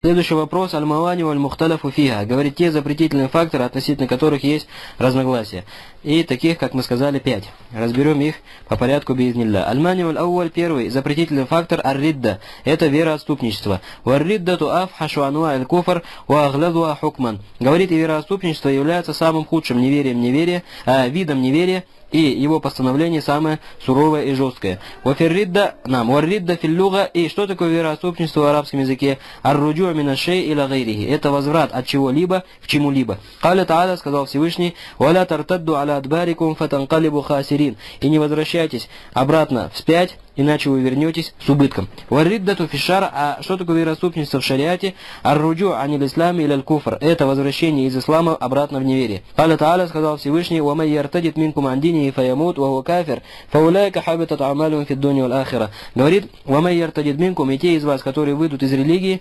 Следующий вопрос. Аль-Мавани валь-Мухталяфу фиха. Говорит те запретительные факторы, относительно которых есть разногласия. И таких, как мы сказали, пять. Разберем их по порядку биизнилля. Аль-Мани валь-Ауаль первый. Запретительный фактор ар-ридда. Это вероотступничество. Вар-ридда ту афхашу ануа аль-куфар ва аглядуа хукман. Говорит, и вероотступничество является самым худшим неверием неверия, а, видом неверия, и его постановление самое суровое и жесткое. Вафирридда, нам, варридда филлюга, и что такое вероотступничество в арабском языке? Арруджу минашей или гайрихи. Это возврат от чего-либо к чему-либо. Каля Та'аля, сказал Всевышний, валя тартадду аля адбарикум фатанкалибу хасирин. И не возвращайтесь обратно вспять, иначе вы вернетесь с убытком. والردة في الشرع, а что такое вероотступничество в шариате? الرجوع عن الإسلام إلى الكفر. Это возвращение из ислама обратно в неверие. قال تعالى, сказал Всевышний, ومن يرتدد منكم عن دينه فيمت وهو كافر, فأولئك حبطت أعمالهم في الدنيا والآخرة. Говорит, ومن يرتدد منكم, и те из вас, которые выйдут из религии,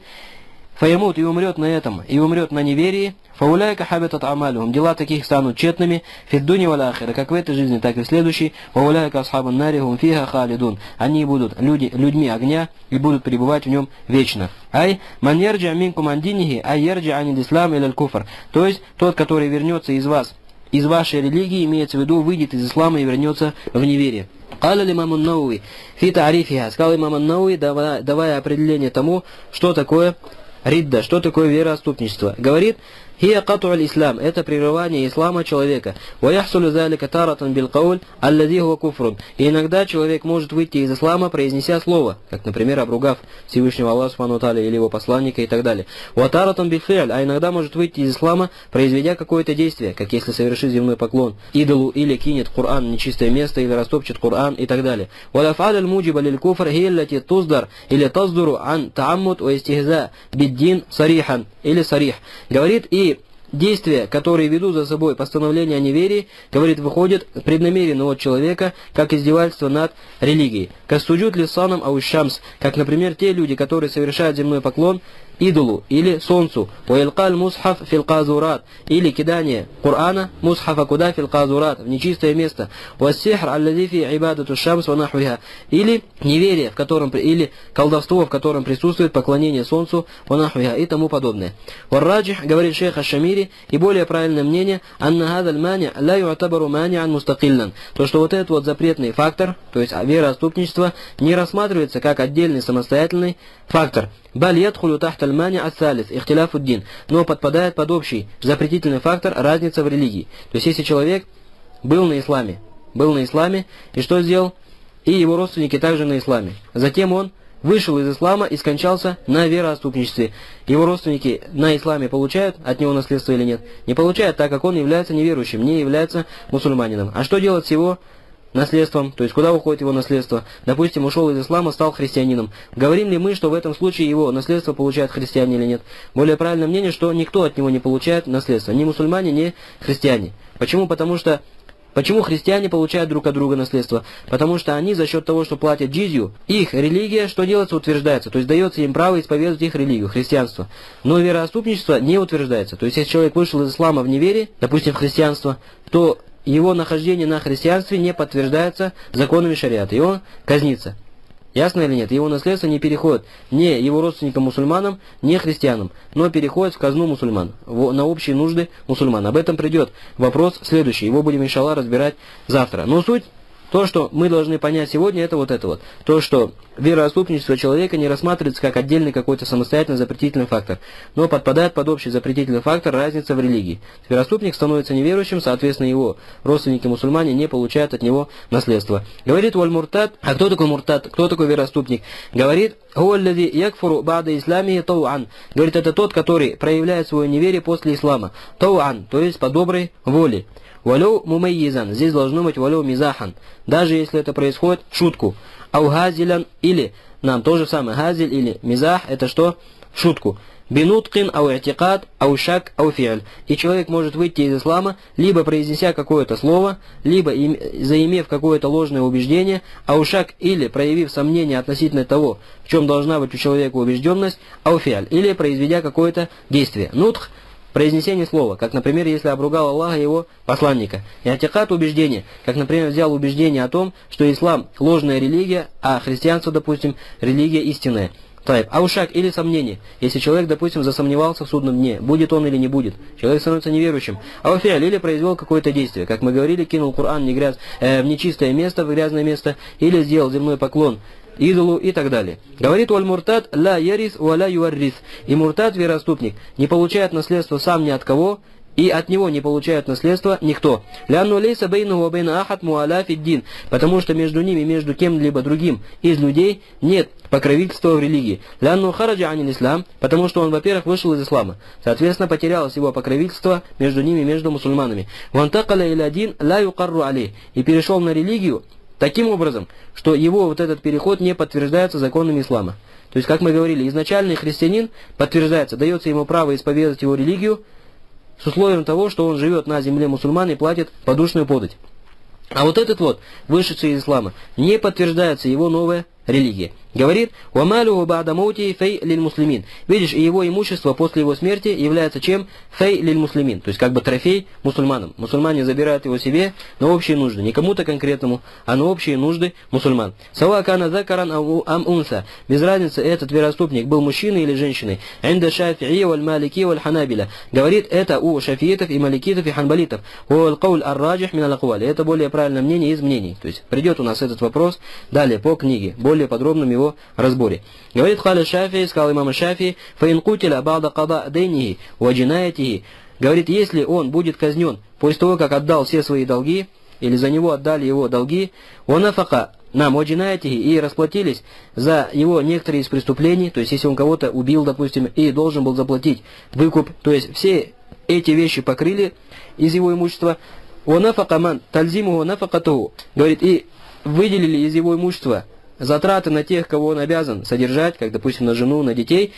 Фаямут и умрет на этом, и умрет на неверии, фауляйка хабитат амалюхум, дела таких станут тщетными, фиддуни вал ахира, как в этой жизни, так и в следующей, фауляйка асхабун нарихум фиха халидун, они будут люди, людьми огня и будут пребывать в нем вечно. Ай, ман ярджи минкум андинихи, ай ярджи анил ислам или куфр, то есть тот, который вернется из вас, из вашей религии, имеется в виду, выйдет из ислама и вернется в неверие. قال الإمام النووي في تعريفها сказал имам Науи, давая, давая определение тому, что такое ридда, что такое вероотступничество. Говорит, Хия кату ислам это прерывание ислама человека. Ваяхсулю залика таратан бил кауль, аллади хуа куфрун. Иногда человек может выйти из ислама, произнеся слово, как, например, обругав Всевышнего Аллаха Субхану или его посланника и так далее. Ватаратан бил фиаль, а иногда может выйти из ислама, произведя какое-то действие, как если совершит земной поклон идолу или кинет Коран нечистое место, или растопчет Коран и так далее. Валяфаль аль-муджиба лиль куфр хиллати туздар или таздуру ан тааммут ва истихза биддин сарихан или сарих. Говорит и Действия, которые ведут за собой постановление о неверии, говорит, выходят преднамеренно от человека, как издевательство над религией. Кастуджут лисаном аушамс, как, например, те люди, которые совершают земной поклон идолу или солнцу, уэлкаль мусхаф филказурат, или кидание Корана мусхафа куда филказурат, в нечистое место, вассихр аллазифи ибадату шамс ванахуиха, или неверие, в котором, или колдовство, в котором присутствует поклонение солнцу ванахуиха и тому подобное. Варраджих, говорит шейх Аш-Шамири, и более правильное мнение, анна хадаль мани ла юатабару маниан мустакиллан, то, что вот этот вот запретный фактор, то есть вероотступничество, не рассматривается как отдельный самостоятельный фактор, Баль ядхулю тахт аль-мани ат-салис, ихтиляфуддин, но подпадает под общий запретительный фактор разница в религии. То есть если человек был на исламе, был на исламе, и что сделал? И его родственники также на исламе. Затем он вышел из ислама и скончался на вероотступничестве. Его родственники на исламе получают от него наследство или нет? Не получают, так как он является неверующим, не является мусульманином. А что делать с его наследством, то есть куда уходит его наследство. Допустим, ушел из ислама, стал христианином. Говорим ли мы, что в этом случае его наследство получает христиане или нет? Более правильное мнение, что никто от него не получает наследство. Ни мусульмане, ни христиане. Почему? Потому что Почему христиане получают друг от друга наследство? Потому что они за счет того, что платят джизью, их религия, что делается, утверждается. То есть дается им право исповедовать их религию, христианство. Но вероотступничество не утверждается. То есть если человек вышел из ислама в неверие, допустим, в христианство, то его нахождение на христианстве не подтверждается законами шариата, и он казнится. Ясно или нет? Его наследство не переходит ни его родственникам мусульманам, ни христианам, но переходит в казну мусульман, на общие нужды мусульман. Об этом придет вопрос следующий, его будем, иншаллах, разбирать завтра. Но суть то, что мы должны понять сегодня, это вот это вот. То, что вероотступничество человека не рассматривается как отдельный какой-то самостоятельный запретительный фактор, но подпадает под общий запретительный фактор разница в религии. Вероотступник становится неверующим, соответственно, его родственники-мусульмане не получают от него наследство. Говорит Валь Муртад, а кто такой Муртад, кто такой вероотступник? Говорит, Хуаллади якфуру бада ислами тауан. Говорит, это тот, который проявляет свое неверие после ислама. Тауан, то есть по доброй воле. Валю мумайизан. Здесь должно быть валю мизахан. Даже если это происходит шутку. Ау газилян или нам то же самое. Газиль или мизах это что? Шутку. Бинуткин, ау этикад, ау шак, ау фиаль. И человек может выйти из ислама, либо произнеся какое-то слово, либо им, заимев какое-то ложное убеждение, ау шак, или проявив сомнение относительно того, в чем должна быть у человека убежденность, ау фиаль, или произведя какое-то действие. Нутх произнесение слова, как, например, если обругал Аллаха его посланника. И атикат убеждение, как, например, взял убеждение о том, что ислам – ложная религия, а христианство, допустим, религия истинная. Тайп. Аушак или сомнение. Если человек, допустим, засомневался в судном дне, будет он или не будет. Человек становится неверующим. Ауфиаль или произвел какое-то действие. Как мы говорили, кинул Коран не гряз, э, в нечистое место, в грязное место, или сделал земной поклон идолу и так далее. Говорит Уаль-Муртад «Ла ярис уаля юаррис». И Муртад, вероступник, не получает наследство сам ни от кого, и от него не получает наследство никто. Лянну лейса бейну бейна ахат муаля фиддин, потому что между ними, между кем-либо другим из людей нет покровительства в религии. Лянну хараджа анил ислам, потому что он, во-первых, вышел из ислама. Соответственно, потерялось его покровительство между ними, между мусульманами. Вантакаля или один ла юкарру али, и перешел на религию, Таким образом, что его вот этот переход не подтверждается законами ислама. То есть, как мы говорили, изначальный христианин подтверждается, дается ему право исповедовать его религию с условием того, что он живет на земле мусульман и платит подушную подать. А вот этот вот, вышедший из ислама, не подтверждается его новая религия. Говорит, «Вамалюху ба'да маути фей лиль муслимин». Видишь, и его имущество после его смерти является чем? Фей лиль муслимин. То есть как бы трофей мусульманам. Мусульмане забирают его себе на общие нужды. Не кому-то конкретному, а на общие нужды мусульман. Сава кана закаран ам унса. Без разницы, этот вероступник был мужчиной или женщиной. Энда шафии валь малики валь ханабиля. Говорит это у шафиитов и маликитов и ханбалитов. Уал кауль ар-раджих Это более правильное мнение из мнений. То есть придет у нас этот вопрос далее по книге. Более подробным его разборе. Говорит Халя Шафи, сказал имам Шафи, «Фаин бада када дейнихи, ваджинаятихи». Говорит, если он будет казнен после того, как отдал все свои долги, или за него отдали его долги, он афака нам ваджинаятихи, и расплатились за его некоторые из преступлений, то есть если он кого-то убил, допустим, и должен был заплатить выкуп, то есть все эти вещи покрыли из его имущества, он афакаман, тальзиму нафакату, говорит, и выделили из его имущества затраты на тех, кого он обязан содержать, как, допустим, на жену, на детей,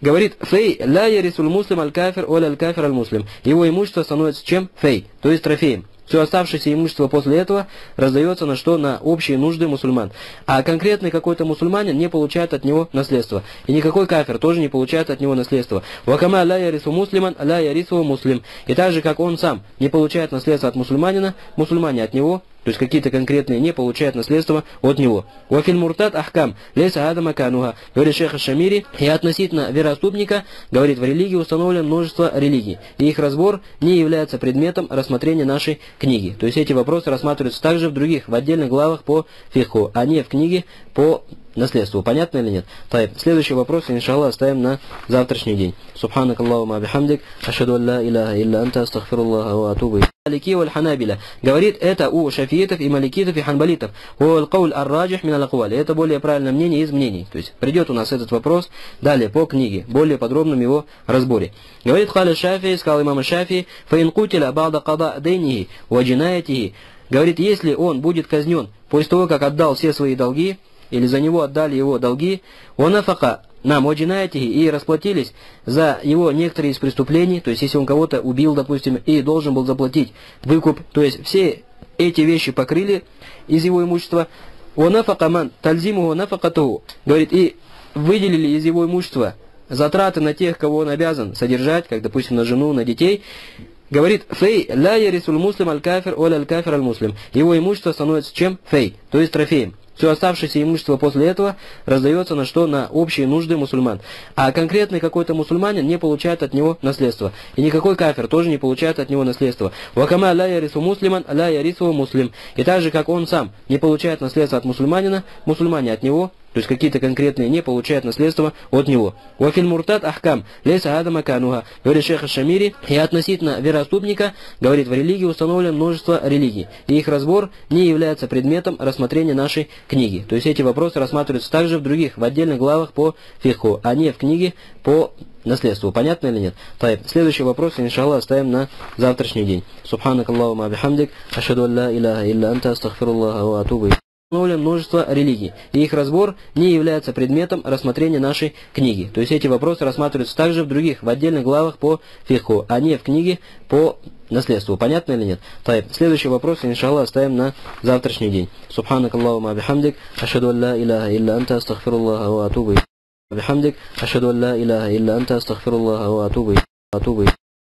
говорит «Фей ла ярисуль муслим аль-кафир оля аль-кафир аль-муслим». Его имущество становится чем? Фей, то есть трофеем. Все оставшееся имущество после этого раздается на что? На общие нужды мусульман. А конкретный какой-то мусульманин не получает от него наследство. И никакой кафир тоже не получает от него наследство. Вакама ла ярису муслиман, ла ярису муслим. И так же, как он сам не получает наследство от мусульманина, мусульмане от него то есть какие-то конкретные не получают наследство от него. Вафиль муртад ахкам, леса адама кануха, говорит шейх Шамири, и относительно вероотступника, говорит, в религии установлено множество религий, и их разбор не является предметом рассмотрения нашей книги. То есть эти вопросы рассматриваются также в других, в отдельных главах по фиху, а не в книге по наследству. Понятно или нет? Тайб. Следующий вопрос, иншаллах, оставим на завтрашний день. Субханак Аллаху абихамдик, ашаду алла илляха илля анта, астагфируллаха ва атубы. Малики валь ханабиля. Говорит это у шафиитов и маликитов и ханбалитов. Уал кауль ар-раджих мин алакуали. Это более правильное мнение из мнений. То есть придет у нас этот вопрос далее по книге, более подробном его разборе. Говорит Халя Шафи, сказал имам Шафи, фаин кутиля бада када дейнихи, ваджинаятихи. Говорит, если он будет казнен после того, как отдал все свои долги, или за него отдали его долги, он афака нам ваджинаятихи и расплатились за его некоторые из преступлений, то есть если он кого-то убил, допустим, и должен был заплатить выкуп, то есть все эти вещи покрыли из его имущества, он афакаман, тальзиму нафакату, говорит, и выделили из его имущества затраты на тех, кого он обязан содержать, как, допустим, на жену, на детей, Говорит, фей ла ярисуль муслим аль-кафир оля аль-кафир аль-муслим. Его имущество становится чем? Фей, то есть трофеем. Все оставшееся имущество после этого раздается на что? На общие нужды мусульман. А конкретный какой-то мусульманин не получает от него наследство. И никакой кафир тоже не получает от него наследство. Вакама ля ярису муслиман, ля ярису муслим. И так же, как он сам не получает наследство от мусульманина, мусульмане от него то есть какие-то конкретные не получают наследство от него. Вафиль муртад ахкам, леса адама кануха, говорит шейх Шамири, и относительно вероотступника, говорит, в религии установлено множество религий, и их разбор не является предметом рассмотрения нашей книги. То есть эти вопросы рассматриваются также в других, в отдельных главах по фиху, а не в книге по наследству. Понятно или нет? Тайб. Следующий вопрос, иншаллах, оставим на завтрашний день. Субханак Аллаху абихамдик, ашаду алла илляха илля анта, астагфируллаха ва атубы установлено множество религий, и их разбор не является предметом рассмотрения нашей книги. То есть эти вопросы рассматриваются также в других, в отдельных главах по фиху, а не в книге по наследству. Понятно или нет? Тайб. Следующий вопрос, иншаллах, оставим на завтрашний день. Субханак Аллаху абихамдик, ашаду алла илляха илля анта, астагфируллаха ва атубы. Бихамдик, ашаду алла илляха илля анта, астагфируллаха ва атубы.